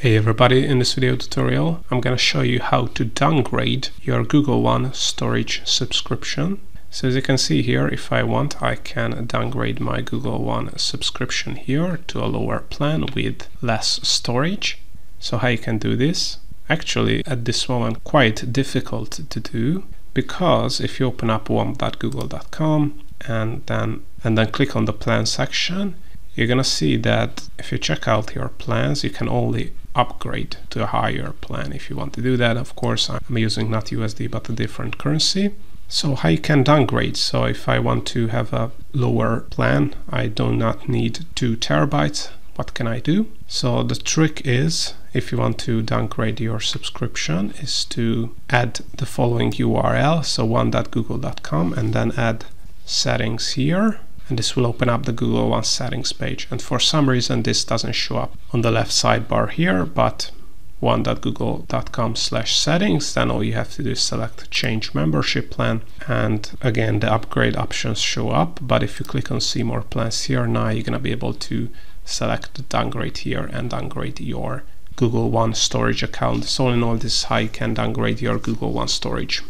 Hey everybody, in this video tutorial I'm gonna show you how to downgrade your Google One storage subscription. So as you can see here, if I want I can downgrade my Google One subscription here to a lower plan with less storage. So how you can do this? Actually at this moment quite difficult to do because if you open up one.google.com and then and then click on the plan section you're gonna see that if you check out your plans you can only upgrade to a higher plan if you want to do that. Of course I'm using not USD but a different currency. So how you can downgrade. So if I want to have a lower plan I do not need 2 terabytes. What can I do? So the trick is if you want to downgrade your subscription is to add the following URL so one.google.com and then add settings here and this will open up the Google One settings page. And for some reason, this doesn't show up on the left sidebar here, but one.google.com slash settings then all you have to do is select change membership plan and again the upgrade options show up. But if you click on see more plans here now you're going to be able to select downgrade here and downgrade your Google One storage account. So in all this is how you can downgrade your Google One storage